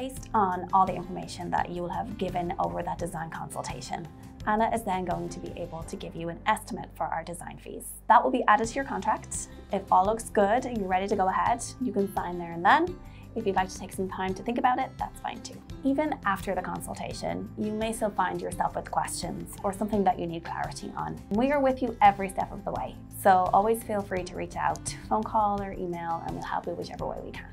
Based on all the information that you will have given over that design consultation, Anna is then going to be able to give you an estimate for our design fees. That will be added to your contract. If all looks good and you're ready to go ahead, you can sign there and then. If you'd like to take some time to think about it, that's fine too. Even after the consultation, you may still find yourself with questions or something that you need clarity on. We are with you every step of the way, so always feel free to reach out, phone call or email, and we'll help you whichever way we can.